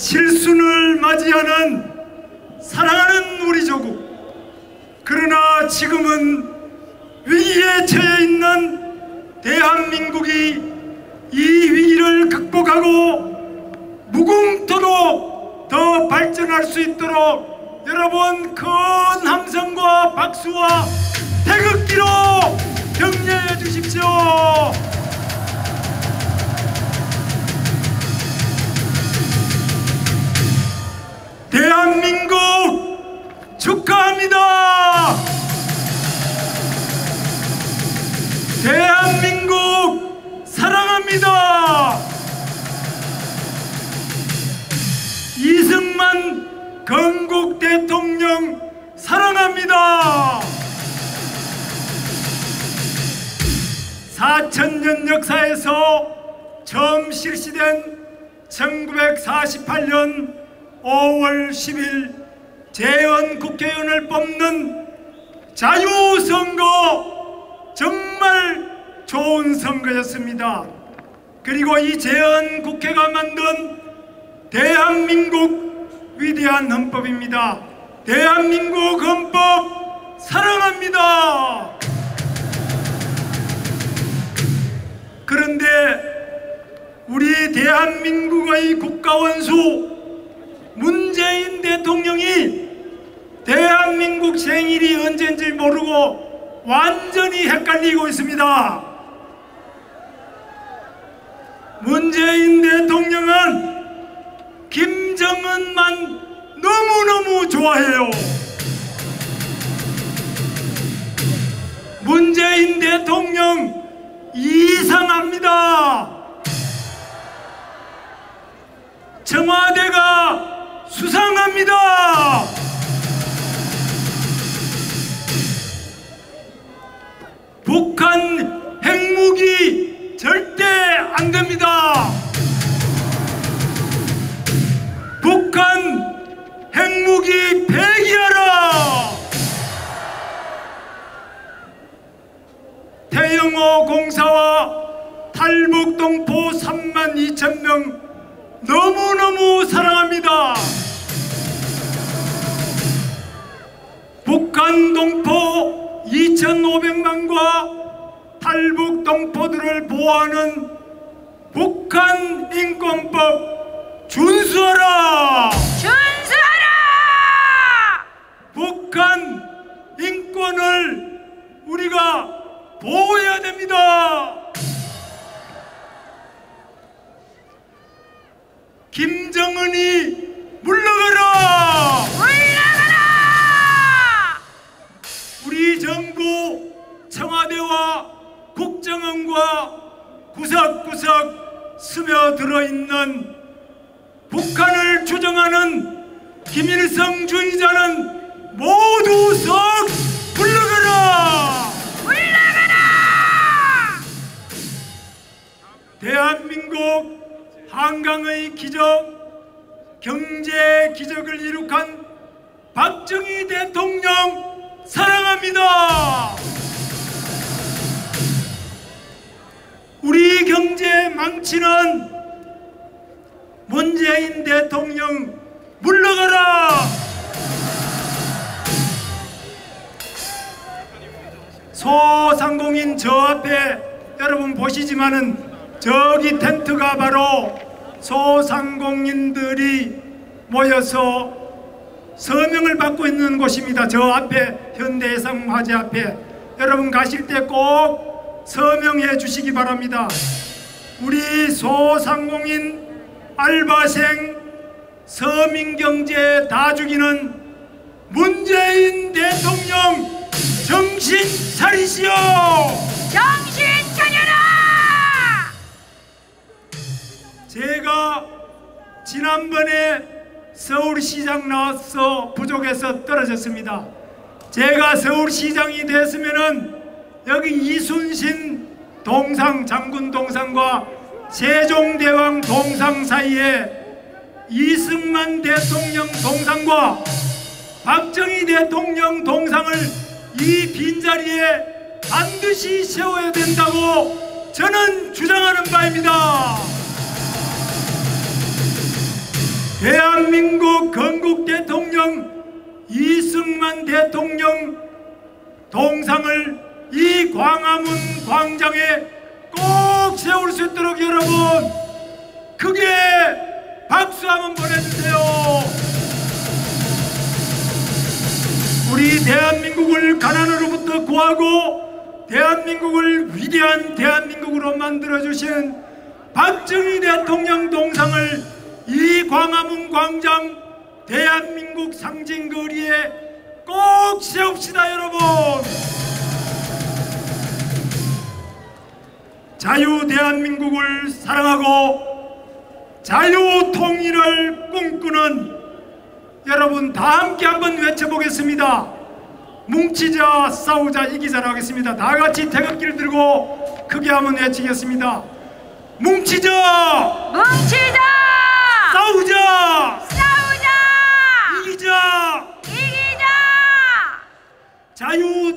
칠순을 맞이하는 사랑하는 우리 조국 그러나 지금은 위기에 처해 있는 대한민국이 이 위기를 극복하고 무궁토록 더 발전할 수 있도록 여러분 큰 함성과 박수와 태극기로 격려해 주십시오. 대한민국 축하합니다. 대한민국 사랑합니다. 이승만 건국 대통령 사랑합니다. 4천년 역사에서 처음 실시된 1948년 5월 10일 재헌 국회의원을 뽑는 자유선거 정말 좋은 선거였습니다. 그리고 이 재헌 국회가 만든 대한민국 위대한 헌법입니다. 대한민국 헌법 사랑합니다. 그런데 우리 대한민국의 국가원수 대통령이 대한민국 생일이 언제인지 모르고 완전히 헷갈리고 있습니다. 문재인 대통령은 김정은만 너무너무 좋아해요. 문재인 대통령 이상합니다. 청와대가 수상합니다. 북한 핵무기 절대 안 됩니다. 북한 핵무기 폐기하라. 태영호 공사와 탈북동포 3만 2천 명 너무너무 사랑합니다. 동포들을 보호하는 북한 인권법 준수하라! 준수하라! 북한 인권을 우리가 보호해야 됩니다. 김정은이 물러가라! 올라가라! 우리 정부 청와대와 국정원과 구석구석 스며들어 있는 북한을 추정하는 김일성 주의자는 모두 썩 물러가라! 올라가라! 대한민국 한강의 기적, 경제 기적을 이룩한 박정희 대통령 사랑합니다. 우리 경제 망치는 문재인 대통령 물러가라. 소상공인 저 앞에 여러분 보시지만은 저기 텐트가 바로 소상공인들이 모여서 서명을 받고 있는 곳입니다. 저 앞에 현대해상화재 앞에 여러분 가실 때 꼭 서명해 주시기 바랍니다. 우리 소상공인 알바생 서민경제 다 죽이는 문재인 대통령 정신 차리시오! 정신 차려라! 제가 지난번에 서울시장 나와서 부족해서 떨어졌습니다. 제가 서울시장이 됐으면은 여기 이순신 동상 장군 동상과 세종대왕 동상 사이에 이승만 대통령 동상과 박정희 대통령 동상을 이 빈자리에 반드시 세워야 된다고 저는 주장하는 바입니다. 대한민국 건국 대통령 이승만 대통령 동상을 이 광화문 광장에 꼭 세울 수 있도록 여러분 크게 박수 한번 보내주세요. 우리 대한민국을 가난으로부터 구하고 대한민국을 위대한 대한민국으로 만들어주신 박정희 대통령 동상을 이 광화문 광장 대한민국 상징거리에 꼭 세웁시다 여러분 자유 대한민국을 사랑하고 자유 통일을 꿈꾸는 여러분 다 함께 한번 외쳐보겠습니다. 뭉치자 싸우자 이기자라 하겠습니다. 다 같이 태극기를 들고 크게 한번 외치겠습니다. 뭉치자! 뭉치자! 싸우자! 싸우자! 이기자! 이기자! 자유